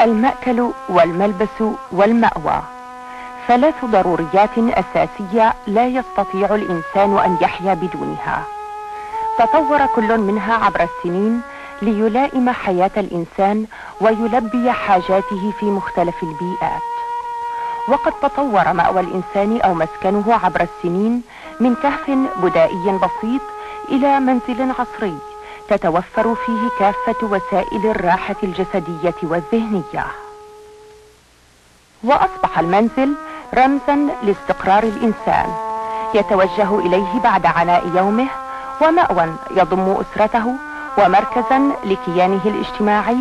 المأكل والملبس والمأوى. ثلاث ضروريات أساسية لا يستطيع الإنسان أن يحيا بدونها. تطور كل منها عبر السنين ليلائم حياة الإنسان ويلبي حاجاته في مختلف البيئات. وقد تطور مأوى الإنسان أو مسكنه عبر السنين من كهف بدائي بسيط إلى منزل عصري. تتوفر فيه كافة وسائل الراحة الجسدية والذهنية. وأصبح المنزل رمزا لاستقرار الإنسان. يتوجه إليه بعد عناء يومه ومأوى يضم أسرته ومركزا لكيانه الاجتماعي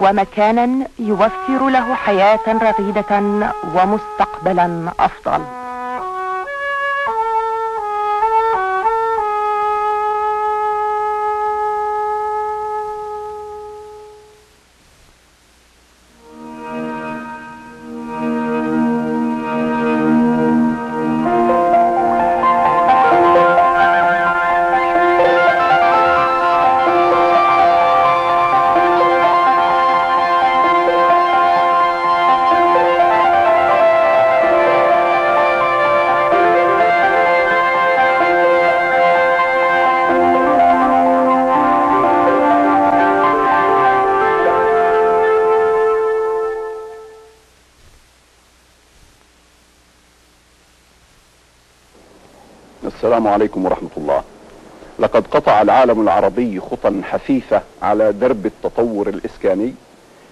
ومكانا يوفر له حياة رغيدة ومستقبلا أفضل. السلام عليكم ورحمة الله. لقد قطع العالم العربي خطى حثيثة على درب التطور الإسكاني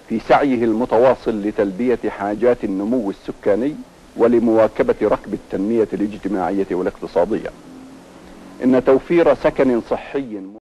في سعيه المتواصل لتلبية حاجات النمو السكاني ولمواكبة ركب التنمية الاجتماعية والاقتصادية. إن توفير سكن صحي